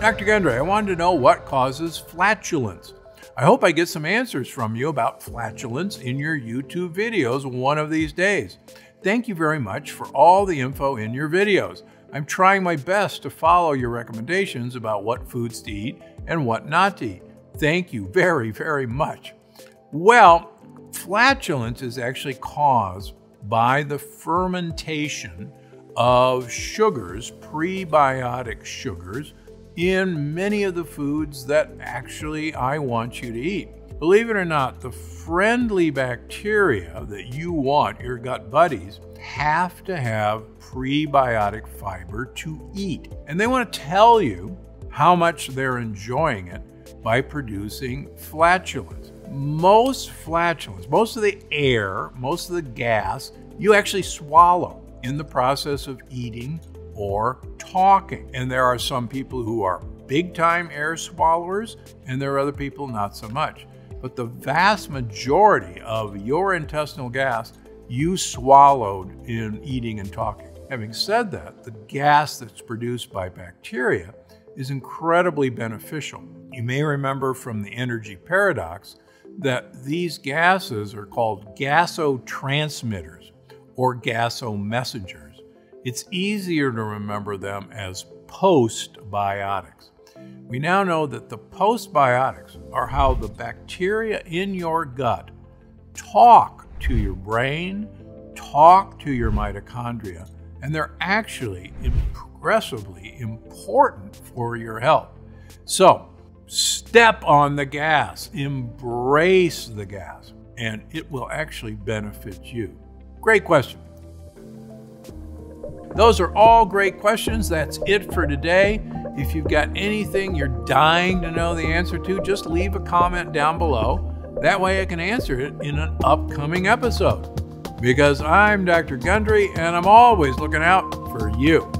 Dr. Gundry, I wanted to know what causes flatulence. I hope I get some answers from you about flatulence in your YouTube videos one of these days. Thank you very much for all the info in your videos. I'm trying my best to follow your recommendations about what foods to eat and what not to eat. Thank you very, very much. Well, flatulence is actually caused by the fermentation of sugars, prebiotic sugars, in many of the foods that actually I want you to eat. Believe it or not, the friendly bacteria that you want, your gut buddies, have to have prebiotic fiber to eat. And they want to tell you how much they're enjoying it by producing flatulence. Most flatulence, most of the air, most of the gas, you actually swallow in the process of eating or talking. And there are some people who are big time air swallowers, and there are other people not so much. But the vast majority of your intestinal gas you swallowed in eating and talking. Having said that, the gas that's produced by bacteria is incredibly beneficial. You may remember from the energy paradox that these gases are called gasotransmitters or gasomessengers. It's easier to remember them as postbiotics. We now know that the postbiotics are how the bacteria in your gut talk to your brain, talk to your mitochondria, and they're actually progressively important for your health. So, step on the gas, embrace the gas, and it will actually benefit you. Great question. Those are all great questions. That's it for today. If you've got anything you're dying to know the answer to, just leave a comment down below. That way I can answer it in an upcoming episode. Because I'm Dr. Gundry and I'm always looking out for you.